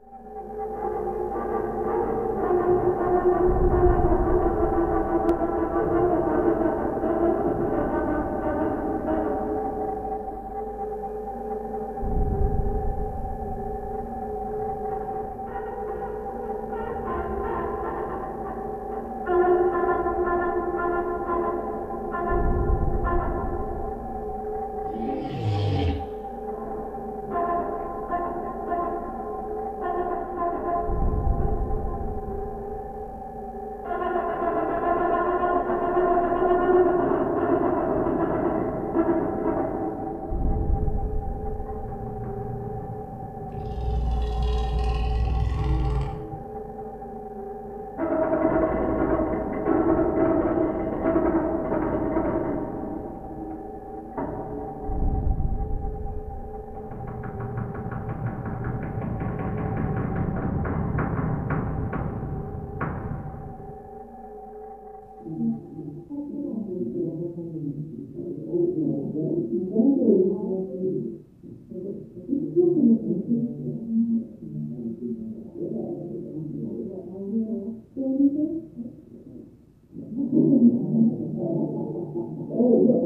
you Oh,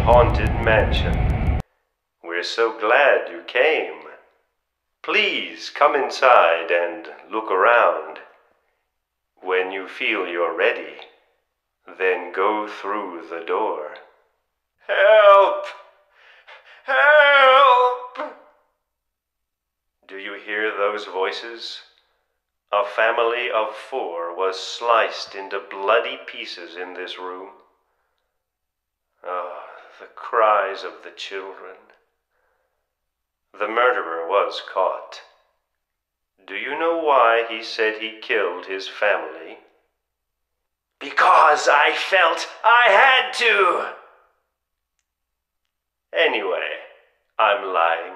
haunted mansion. We're so glad you came. Please come inside and look around. When you feel you're ready, then go through the door. Help! Help! Do you hear those voices? A family of four was sliced into bloody pieces in this room. The cries of the children. The murderer was caught. Do you know why he said he killed his family? Because I felt I had to! Anyway, I'm lying.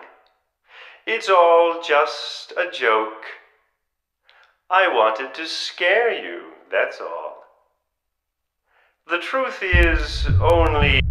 It's all just a joke. I wanted to scare you, that's all. The truth is only.